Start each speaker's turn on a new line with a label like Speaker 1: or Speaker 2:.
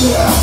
Speaker 1: Yeah.